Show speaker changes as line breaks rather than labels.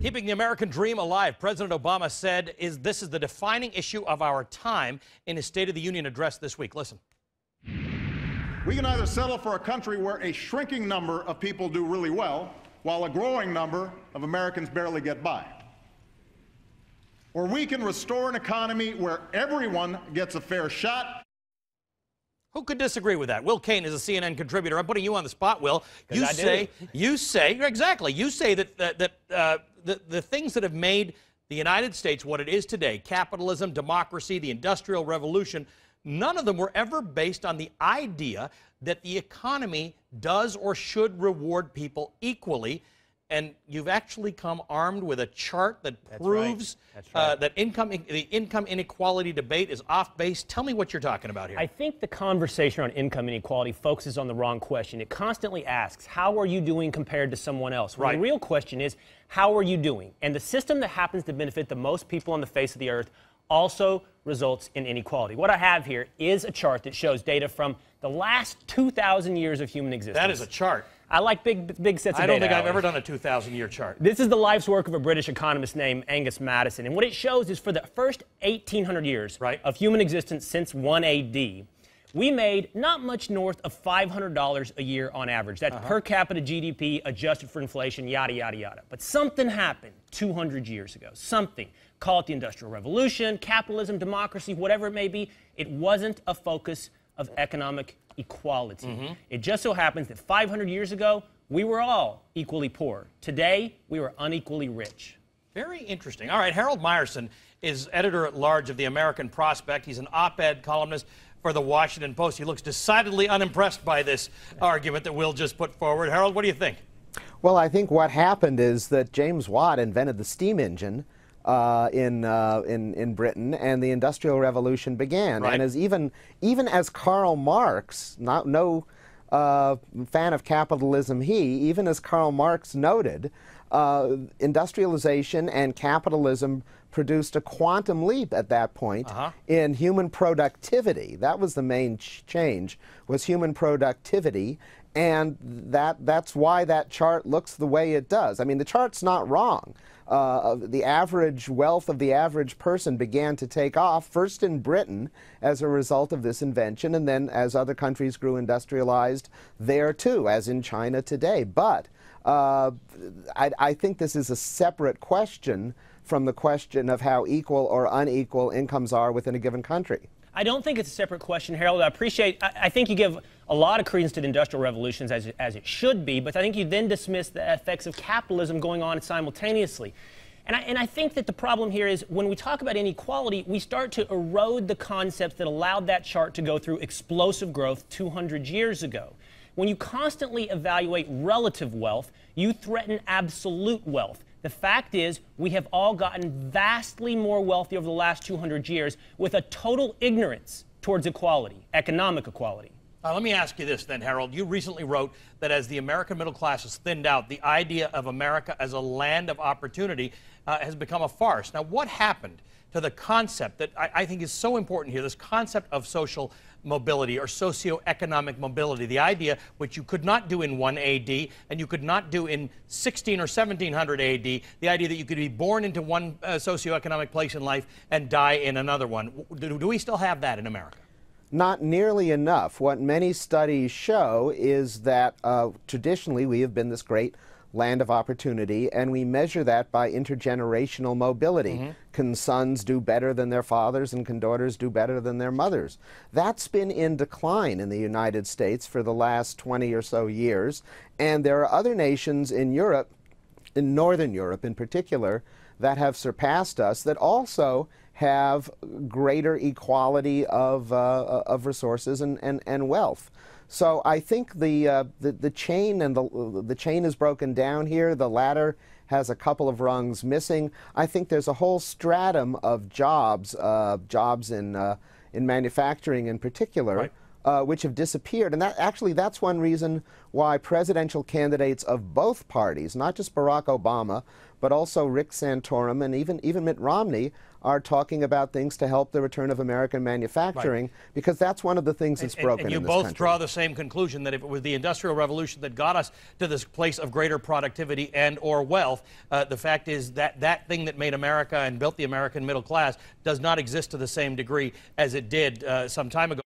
Keeping the American dream alive, President Obama said is this is the defining issue of our time in his State of the Union address this week. Listen.
We can either settle for a country where a shrinking number of people do really well, while a growing number of Americans barely get by. Or we can restore an economy where everyone gets a fair shot
who could disagree with that? Will Cain is a CNN contributor. I'm putting you on the spot, Will. You say, you say, exactly, you say that, that, that uh, the, the things that have made the United States what it is today, capitalism, democracy, the Industrial Revolution, none of them were ever based on the idea that the economy does or should reward people equally and you've actually come armed with a chart that That's proves right. Uh, right. Uh, that income the income inequality debate is off base. Tell me what you're talking about here.
I think the conversation on income inequality focuses on the wrong question. It constantly asks, "How are you doing compared to someone else?" Well, right. The real question is, "How are you doing?" And the system that happens to benefit the most people on the face of the earth also results in inequality. What I have here is a chart that shows data from the last 2,000 years of human existence.
That is a chart.
I like big, big sets of
I don't think
I've
ever done a 2,000 year chart.
This is the life's work of a British economist named Angus Maddison. And what it shows is for the first 1,800 years
right.
of human existence since 1 AD, we made not much north of $500 a year on average. That's uh -huh. per capita GDP adjusted for inflation, yada, yada, yada. But something happened 200 years ago. Something. Call it the Industrial Revolution, capitalism, democracy, whatever it may be. It wasn't a focus of economic equality. Mm-hmm. It just so happens that 500 years ago, we were all equally poor. Today, we are unequally rich.
Very interesting. All right, Harold Meyerson is editor at large of the American Prospect. He's an op ed columnist for the Washington Post. He looks decidedly unimpressed by this argument that Will just put forward. Harold, what do you think?
Well, I think what happened is that James Watt invented the steam engine uh, in, uh, in, in Britain, and the Industrial Revolution began.
Right.
And as even, even as Karl Marx, not, no uh, fan of capitalism he, even as Karl Marx noted, uh, industrialization and capitalism produced a quantum leap at that point
-huh.
in human productivity. That was the main ch change, was human productivity. And that, that's why that chart looks the way it does. I mean, the chart's not wrong uh, the average wealth of the average person began to take off, first in Britain as a result of this invention, and then as other countries grew industrialized there too, as in China today. But uh, I, I think this is a separate question from the question of how equal or unequal incomes are within a given country.
I don't think it's a separate question, Harold. I appreciate, I, I, think you give a lot of credence to the Industrial Revolutions as, as it should be, but I think you then dismiss the effects of capitalism going on simultaneously. And I, and I think that the problem here is when we talk about inequality, we start to erode the concepts that allowed that chart to go through explosive growth 200 years ago. When you constantly evaluate relative wealth, you threaten absolute wealth. The fact is, we have all gotten vastly more wealthy over the last 200 years with a total ignorance towards equality, economic equality.
Uh, let me ask you this then, Harold. You recently wrote that as the American middle class has thinned out, the idea of America as a land of opportunity uh, has become a farce. Now, what happened to the concept that I, I think is so important here this concept of social mobility or socioeconomic mobility, the idea which you could not do in 1 AD and you could not do in 16 or 1700 AD, the idea that you could be born into one uh, socioeconomic place in life and die in another one. Do, do we still have that in America?
Not nearly enough. What many studies show is that uh, traditionally we have been this great land of opportunity, and we measure that by intergenerational mobility. Mm -hmm. Can sons do better than their fathers, and can daughters do better than their mothers? That's been in decline in the United States for the last 20 or so years, and there are other nations in Europe, in Northern Europe in particular, that have surpassed us that also have greater equality of, uh, of resources and, and, and wealth. So I think the, uh, the, the chain and the, the chain is broken down here. The ladder has a couple of rungs missing. I think there's a whole stratum of jobs, uh, jobs in, uh, in manufacturing in particular,
right.
Uh, which have disappeared. And that actually, that's one reason why presidential candidates of both parties, not just Barack Obama, but also Rick Santorum and even, even Mitt Romney, are talking about things to help the return of American manufacturing right. because that's one of the things that's
and,
broken.
And you
in
both
country.
draw the same conclusion that if it was the Industrial Revolution that got us to this place of greater productivity and or wealth, uh, the fact is that that thing that made America and built the American middle class does not exist to the same degree as it did uh, some time ago.